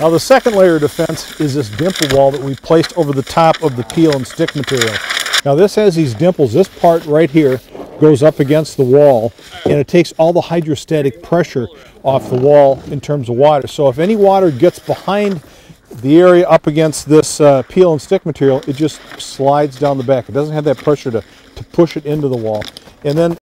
Now the second layer of defense is this dimple wall that we placed over the top of the peel and stick material. Now this has these dimples. This part right here goes up against the wall and it takes all the hydrostatic pressure off the wall in terms of water. So if any water gets behind the area up against this uh, peel and stick material, it just slides down the back. It doesn't have that pressure to, to push it into the wall. And then